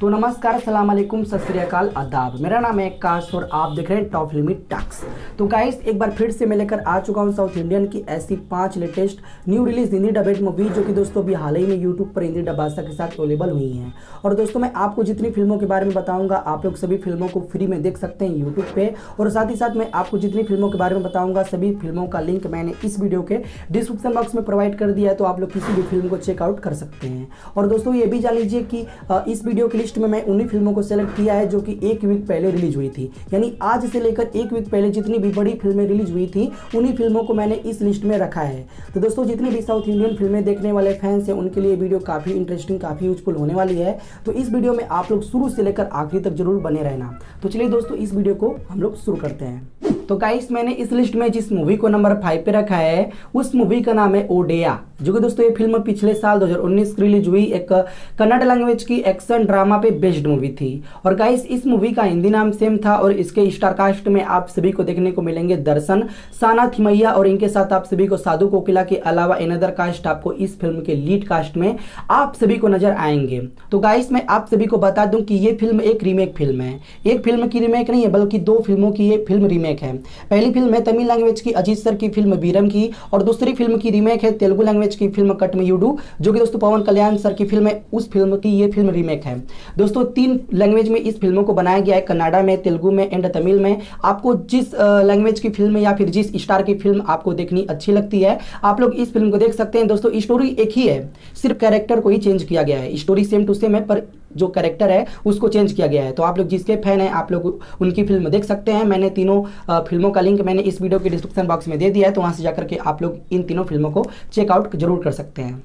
तो नमस्कार, अस्सलाम वालेकुम, सत श्री अकाल, आदाब। मेरा नाम है काश और आप देख रहे हैं टॉप फिल्मी टैक्स तो गाइस एक बार फिर से मैं लेकर आ चुका हूँ साउथ इंडियन की ऐसी पाँच latest new release Hindi dubbed movie जो कि दोस्तों अभी हाल ही में यूट्यूब पर हिंदी डबासा के साथ अवेलेबल हुई हैं। और दोस्तों, मैं आपको जितनी फ़िल्मों के बारे में बताऊँगा, आप लोग सभी फ़िल्मों को फ्री में देख सकते हैं यूट्यूब पे। और साथ ही साथ मैं आपको जितनी फ़िल्मों के बारे में बताऊँगा, सभी फ़िल्मों का लिंक मैंने इस वीडियो के डिस्क्रिप्शन बॉक्स में प्रोवाइड कर दिया है तो आप लोग किसी भी फ़िल्म को चेकआउट कर सकते हैं। और दोस्तों, ये भी जान लीजिए कि इस वीडियो की लिस्ट में मैं उन्हीं फ़िल्मों को सेलेक्ट किया है जो कि एक वीक पहले रिलीज़ हुई थी। यानी आज से लेकर एक वीक पहले जितनी भी बड़ी फ़िल्में रिलीज़ हुई थी, उन्हीं फ़िल्मों को मैंने इस लिस्ट में रखा है। तो दोस्तों, जितनी भी साउथ इंडियन फ़िल्में देखने वाले फैंस हैं, उनके लिए वीडियो काफ़ी इंटरेस्टिंग काफ़ी यूजफुल होने वाली है। तो इस वीडियो में आप लोग शुरू से लेकर आखिरी तक ज़रूर बने रहना। तो चलिए दोस्तों, इस वीडियो को हम लोग शुरू करते हैं। तो गाइस मैंने इस लिस्ट में जिस मूवी को नंबर फाइव पे रखा है, उस मूवी का नाम है ओडेया। जो कि दोस्तों, ये फ़िल्म पिछले साल 2019 रिलीज़ हुई एक कन्नड़ लैंग्वेज की एक्शन ड्रामा पे बेस्ड मूवी थी। और गाइस इस मूवी का हिंदी नाम सेम था और इसके स्टार कास्ट में आप सभी को देखने को मिलेंगे दर्शन, साना थिमैया और इनके साथ आप सभी को साधु कोकिला के अलावा अनदर कास्ट आपको इस फ़िल्म के लीड कास्ट में आप सभी को नज़र आएँगे। तो गाइस मैं आप सभी को बता दूँ कि ये फ़िल्म एक रीमेक फ़िल्म है। एक फ़िल्म की रीमेक नहीं है, बल्कि दो फ़िल्मों की ये फ़िल्म रीमेक है। पहली फ़िल्म है तमिल लैंग्वेज की अजीत सर की फ़िल्म बीरम की और दूसरी फ़िल्म की रीमेक है तेलुगु लैंग्वेज की फ़िल्म कट में यूडू जो कि दोस्तों पवन कल्याण सर की फ़िल्म है, उस फ़िल्म की ये फ़िल्म रीमेक है। दोस्तों, तीन लैंग्वेज में इस फ़िल्मों को बनाया गया है, कन्नाडा में, तेलुगु में एंड तमिल में। आपको जिस लैंग्वेज की फ़िल्म या फिर जिस स्टार की फ़िल्म आपको देखनी अच्छी लगती है, आप लोग इस फ़िल्म को देख सकते हैं। दोस्तों स्टोरी एक ही है, सिर्फ़ कैरेक्टर को ही चेंज किया गया है। स्टोरी सेम टू सेम है, पर जो करेक्टर है, उसको चेंज किया गया है। तो आप लोग जिसके फ़ैन हैं, आप लोग उनकी फ़िल्म देख सकते हैं। मैंने तीनों फ़िल्मों का लिंक मैंने इस वीडियो के डिस्क्रिप्शन बॉक्स में दे दिया है। तो वहाँ से जाकर के आप लोग इन तीनों फ़िल्मों को चेकआउट ज़रूर कर सकते हैं।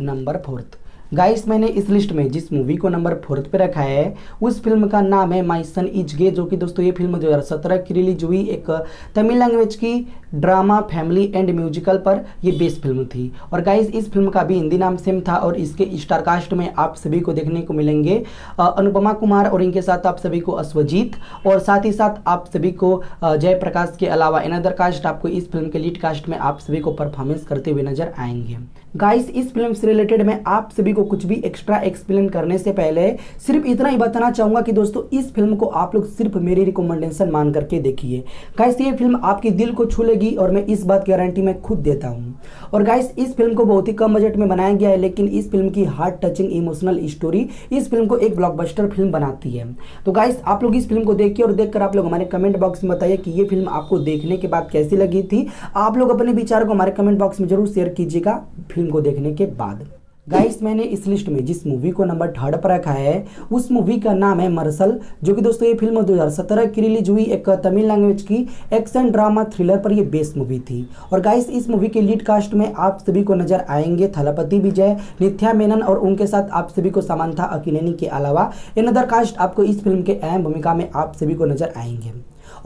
नंबर फोर्थ गाइस मैंने इस लिस्ट में जिस मूवी को नंबर फोर्थ पे रखा है, उस फ़िल्म का नाम है माई सन इज़ गे जो कि दोस्तों ये फ़िल्म 2017 की रिलीज़ हुई एक तमिल लैंग्वेज की ड्रामा फैमिली एंड म्यूजिकल पर ये बेस्ट फ़िल्म थी। और गाइस इस फ़िल्म का भी हिंदी नाम सेम था और इसके स्टार कास्ट में आप सभी को देखने को मिलेंगे। अनुपमा कुमार और इनके साथ आप सभी को अश्वजीत और साथ ही साथ आप सभी को जयप्रकाश के अलावा अनदर कास्ट आपको इस फ़िल्म के लीड कास्ट में आप सभी को परफॉर्मेंस करते हुए नज़र आएँगे। गाइस इस फ़िल्म से रिलेटेड मैं आप सभी को कुछ भी एक्स्ट्रा एक्सप्लेन करने से पहले सिर्फ़ इतना ही बताना चाहूँगा कि दोस्तों, इस फ़िल्म को आप लोग सिर्फ़ मेरी रिकमेंडेशन मान करके देखिए। गाइस ये फ़िल्म आपके दिल को छू लेगी और मैं इस बात गारंटी मैं खुद देता हूँ। और गाइस इस फ़िल्म को बहुत ही कम बजट में बनाया गया है, लेकिन इस फ़िल्म की हार्ट टचिंग इमोशनल स्टोरी इस फ़िल्म को एक ब्लॉकबस्टर फ़िल्म बनाती है। तो गाइस आप लोग इस फ़िल्म को देखिए और देखकर आप लोग हमारे कमेंट बॉक्स में बताइए कि ये फ़िल्म आपको देखने के बाद कैसी लगी थी। आप लोग अपने विचार को हमारे कमेंट बॉक्स में ज़रूर शेयर कीजिएगा फ़िल्म को देखने के बाद। गाइस मैंने इस लिस्ट में जिस मूवी को नंबर थर्ड पर रखा है, उस मूवी का नाम है मरसल जो कि दोस्तों ये फ़िल्म 2017 की रिलीज़ हुई एक तमिल लैंग्वेज की एक्शन ड्रामा थ्रिलर पर ये बेस्ट मूवी थी। और गाइस इस मूवी के लीड कास्ट में आप सभी को नज़र आएँगे थलपति विजय, नित्या मेनन और उनके साथ आप सभी को समानता अकिनेनी के अलावा। इन अदर कास्ट आपको इस फ़िल्म के अहम भूमिका में आप सभी को नज़र आएँगे।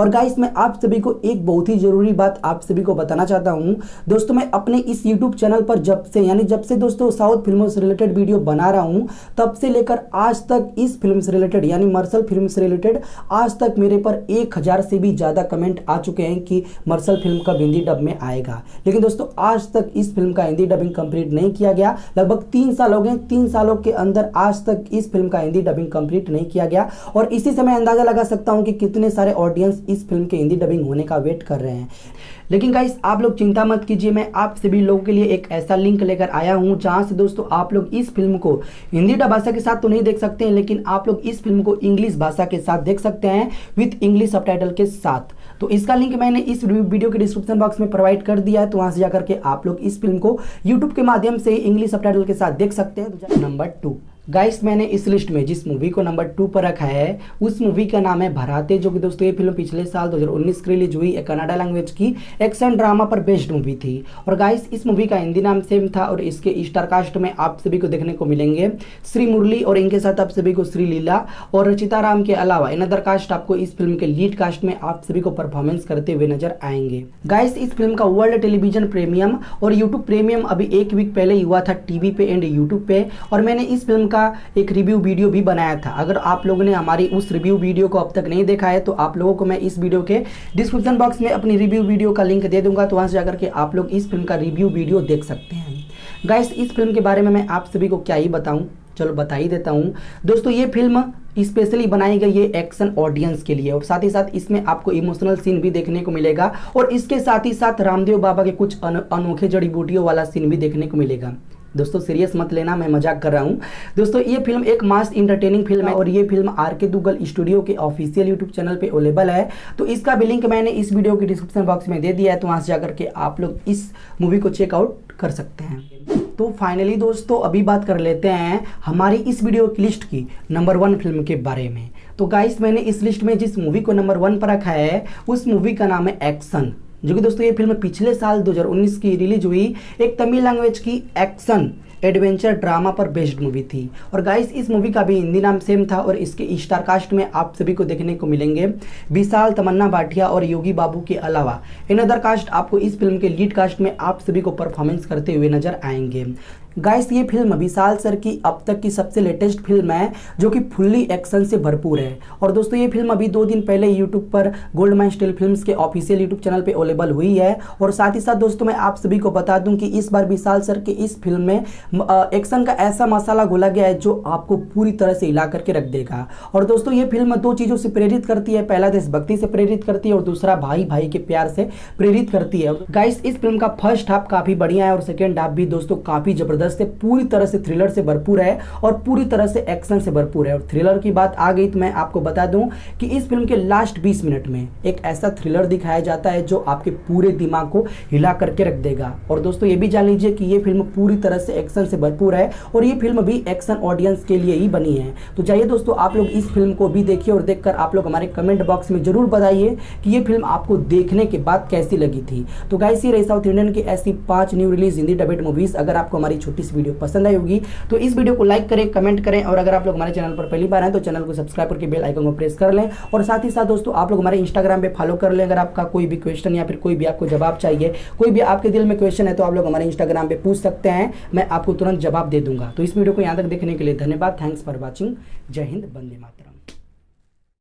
और गाइस मैं आप सभी को एक बहुत ही ज़रूरी बात आप सभी को बताना चाहता हूँ। दोस्तों, मैं अपने इस यूट्यूब चैनल पर जब से, यानी जब से दोस्तों साउथ फ़िल्मों से रिलेटेड वीडियो बना रहा हूँ, तब से लेकर आज तक इस फ़िल्म से रिलेटेड यानी मर्सल फ़िल्म से रिलेटेड आज तक मेरे पर एक हज़ार से भी ज़्यादा कमेंट आ चुके हैं कि मर्सल फ़िल्म कब हिंदी डब में आएगा। लेकिन दोस्तों, आज तक इस फ़िल्म का हिंदी डबिंग कंप्लीट नहीं किया गया। लगभग तीन साल हो गए, तीन सालों के अंदर आज तक इस फ़िल्म का हिंदी डबिंग कंप्लीट नहीं किया गया। और इसी से मैं अंदाज़ा लगा सकता हूँ कि कितने सारे ऑडियंस इस फ़िल्म के हिंदी डबिंग होने का वेट कर रहे हैं। लेकिन गाइस आप लोग चिंता मत कीजिए, मैं आप सभी लोगों के लिए एक ऐसा लिंक लेकर आया हूँ, जहाँ से दोस्तों आप लोग इस फ़िल्म को हिंदी भाषा के साथ तो नहीं देख सकते हैं, लेकिन आप लोग इस फ़िल्म को इंग्लिश भाषा के साथ देख सकते हैं विथ इंग्लिश सब के साथ। तो इसका लिंक मैंने इस वीडियो के डिस्क्रिप्शन बॉक्स में प्रोवाइड कर दिया है तो वहाँ से जाकर के आप लोग इस फ़िल्म को यूट्यूब के माध्यम से इंग्लिश सब के साथ देख सकते हैं। नंबर टू गाइस मैंने इस लिस्ट में जिस मूवी को नंबर टू पर रखा है, उस मूवी का नाम है भराते जो कि दोस्तों ये फ़िल्म पिछले साल 2019 की रिलीज़ हुई, एक कनाडा लैंग्वेज की एक्शन ड्रामा पर बेस्ड मूवी थी। और गाइस इस मूवी का हिंदी नाम सेम था और इसके स्टार कास्ट में आप सभी को देखने को मिलेंगे। श्री मुरली और इनके साथ आप सभी को श्री लीला और रचिता राम के अलावा इन अदर कास्ट आपको इस फ़िल्म के लीड कास्ट में आप सभी को परफॉर्मेंस करते हुए नज़र आएँगे। गाइस इस फ़िल्म का वर्ल्ड टेलीविज़न प्रीमियम और यूट्यूब प्रीमियम अभी एक वीक पहले हुआ था टीवी पे एंड यूट्यूब पे। और मैंने इस फ़िल्म का एक रिव्यू वीडियो भी बनाया था। अगर आप लोगों ने हमारी उस रिव्यू वीडियो को अब तक नहीं देखा है तो आप लोगों को मैं इस वीडियो के डिस्क्रिप्शन बॉक्स में अपनी रिव्यू वीडियो का लिंक दे दूँगा तो वहाँ से जाकर के आप लोग इस फ़िल्म का रिव्यू वीडियो देख सकते हैं। गाइस इस फ़िल्म के बारे में मैं आप सभी को क्या ही बताऊँ? चलो बता ही देता हूँ। दोस्तों ये फ़िल्म स्पेशली बनाई गई है एक्शन ऑडियंस के लिए और साथ ही साथ इसमें आपको इमोशनल सीन भी देखने को मिलेगा और इसके साथ ही साथ रामदेव बाबा के कुछ अन, अनोखे जड़ी बूटियों वाला सीन भी देखने को मिलेगा। दोस्तों सीरियस मत लेना, मैं मज़ाक कर रहा हूँ। दोस्तों, ये फ़िल्म एक मास इंटरटेनिंग फ़िल्म है और ये film R K Duggal studio के ऑफिशियल यूट्यूब चैनल पे अवेलेबल है। तो इसका भी लिंक मैंने इस वीडियो के डिस्क्रिप्शन बॉक्स में दे दिया है तो वहाँ से जाकर के आप लोग इस मूवी को चेकआउट कर सकते हैं। तो फाइनली दोस्तों, अभी बात कर लेते हैं हमारी इस वीडियो की लिस्ट की नंबर वन फ़िल्म के बारे में। तो गाइस मैंने इस लिस्ट में जिस मूवी को नंबर वन पर रखा है, उस मूवी का नाम है एक्शन जो कि दोस्तों, ये फ़िल्म पिछले साल 2019 की रिलीज़ हुई एक तमिल लैंग्वेज की एक्शन एडवेंचर ड्रामा पर बेस्ड मूवी थी। और गाइस इस मूवी का भी हिंदी नाम सेम था और इसके स्टार कास्ट में आप सभी को देखने को मिलेंगे। विशाल, तमन्ना भाटिया और योगी बाबू के अलावा इन अदर कास्ट आपको इस फ़िल्म के लीड कास्ट में आप सभी को परफॉर्मेंस करते हुए नज़र आएँगे। गाइस ये फ़िल्म विशाल सर की अब तक की सबसे लेटेस्ट फ़िल्म है, जो कि फुल्ली एक्शन से भरपूर है। और दोस्तों, ये फ़िल्म अभी दो दिन पहले यूट्यूब पर गोल्ड माइन स्टिल फ़िल्म के ऑफिशियल यूट्यूब चैनल पे अवेलेबल हुई है। और साथ ही साथ, दोस्तों, मैं आप सभी को बता दूँ कि इस बार विशाल सर के इस फ़िल्म में एक्शन का ऐसा मसाला घोला गया है, जो आपको पूरी तरह से हिला करके रख देगा। और दोस्तों, ये फ़िल्म दो चीज़ों से प्रेरित करती है। पहला देशभक्ति से प्रेरित करती है और दूसरा भाई भाई के प्यार से प्रेरित करती है। गाइस इस फ़िल्म का फ़र्स्ट हाफ़ काफ़ी बढ़िया है और सेकेंड हाफ़ भी, दोस्तों, काफ़ी ज़बरदस्त है, पूरी तरह से थ्रिलर से भरपूर है और पूरी तरह से एक्शन से भरपूर है। और थ्रिलर की बात आ गई तो मैं आपको बता दूँ कि इस फ़िल्म के लास्ट 20 मिनट में एक ऐसा थ्रिलर दिखाया जाता है जो आपके पूरे दिमाग को हिला करके रख देगा। और दोस्तों, ये भी जान लीजिए कि ये फ़िल्म पूरी तरह से एक्शन से भरपूर है और ये फ़िल्म भी एक्शन ऑडियंस के लिए ही बनी है। तो जाइए दोस्तों, आप लोग इस फ़िल्म को भी देखिए और देखकर आप लोग हमारे कमेंट बॉक्स में ज़रूर बताइए कि ये फ़िल्म आपको देखने के बाद कैसी लगी थी। तो गाइस रही साउथ इंडियन की ऐसी पाँच new release Hindi dubbed movies अगर आपको हमारी छोटी सी वीडियो पसंद आई होगी। तो इस वीडियो को लाइक करें कमेंट करें और अगर आप लोग हमारे चैनल पर पहली बार आए तो चैनल को सब्सक्राइब करके बेल आइकन को प्रेस कर लें। और साथ ही साथ दोस्तों, आप लोग हमारे इंस्टाग्राम पर फॉलो कर लें। अगर आपका कोई भी क्वेश्चन या फिर कोई भी आपको जवाब चाहिए, कोई भी आपके दिल में क्वेश्चन है तो आप लोग हमारे इंस्टाग्राम पर पूछ सकते हैं। मैं आपको तुरंत जवाब दे दूँगा। तो इस वीडियो को यहाँ तक देखने के लिए धन्यवाद। थैंक्स फॉर वॉचिंग जय हिंद बंदे मातरम।